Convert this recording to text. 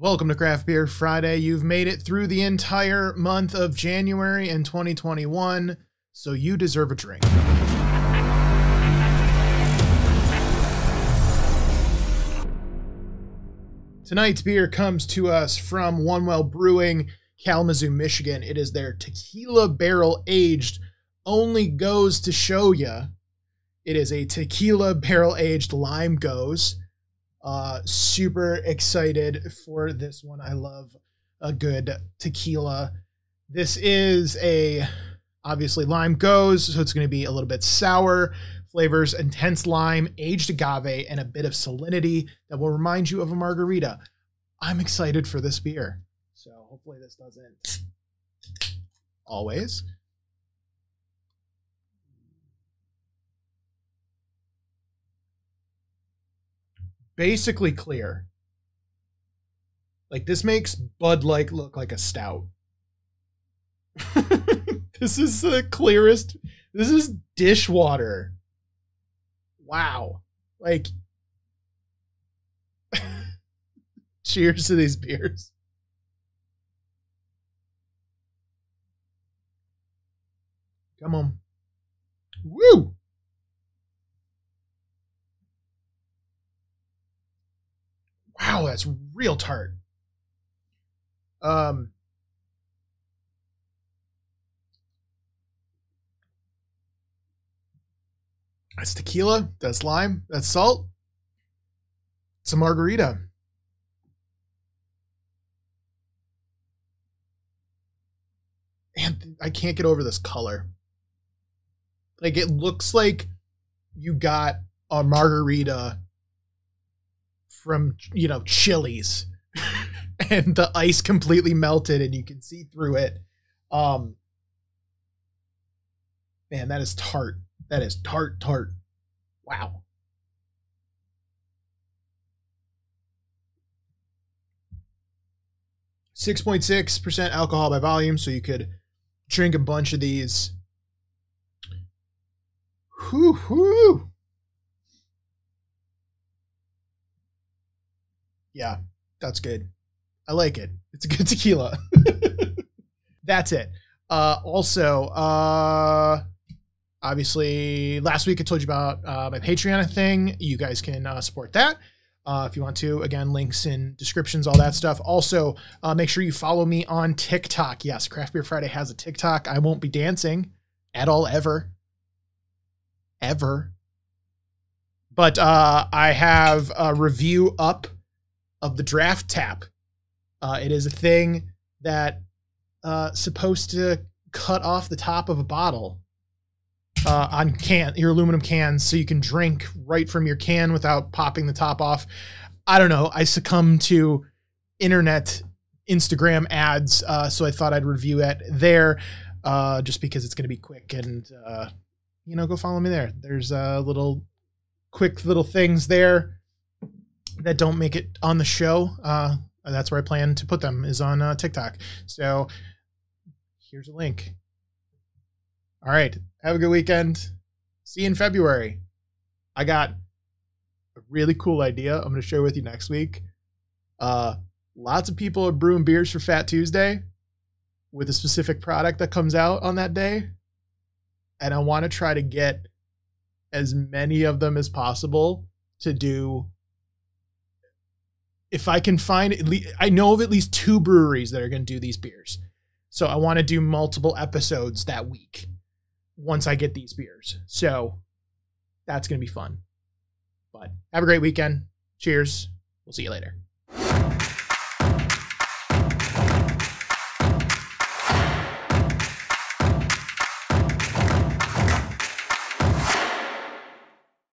Welcome to Craft Beer Friday. You've made it through the entire month of January in 2021, so you deserve a drink. Tonight's beer comes to us from One Well Brewing, Kalamazoo, Michigan. It is their tequila barrel aged, only Gose to show ya. It is a tequila barrel aged lime gose. Uh, super excited for this one. I love a good tequila. This is a obviously lime gose, so it's going to be a little bit sour. Flavors intense lime, aged agave, and a bit of salinity that will remind you of a margarita. I'm excited for this beer. So hopefully this doesn't always. Basically clear. Like this makes Bud Light look like a stout. this is the clearest. This is dishwater. Wow. Like Cheers to these beers. Come on. Woo! Wow, that's real tart. Um, that's tequila. That's lime. That's salt. It's a margarita. And I can't get over this color. Like it looks like you got a margarita from you know Chili's, and the ice completely melted, and you can see through it. Um, man, that is tart. That is tart, tart. Wow. Six point six percent alcohol by volume, so you could drink a bunch of these. Whoo whoo! Yeah, that's good. I like it. It's a good tequila. that's it. Uh, also, uh, obviously, last week I told you about uh, my Patreon thing. You guys can uh, support that. Uh, if you want to, again, links in descriptions, all that stuff. Also, uh, make sure you follow me on TikTok. Yes, Craft Beer Friday has a TikTok. I won't be dancing at all, ever. Ever. But I have a review up of the Draft Top. Uh, it is a thing that uh, supposed to cut off the top of a bottle uh, on can your aluminum cans so you can drink right from your can without popping the top off. I don't know. I succumb to internet Instagram ads, uh, so I thought I'd review it there, uh, just because it's going to be quick and uh, you know, go follow me there. There's a little quick little things there that don't make it on the show, uh, that's where I plan to put them is on uh, TikTok. So here's a link. All right, have a good weekend. See you in February. I got a really cool idea. I'm going to share with you next week. Uh, lots of people are brewing beers for Fat Tuesday with a specific product that comes out on that day. And I want to try to get as many of them as possible to do if I can find at least, I know of at least two breweries that are going to do these beers. So I want to do multiple episodes that week once I get these beers. So that's going to be fun. But have a great weekend. Cheers. We'll see you later.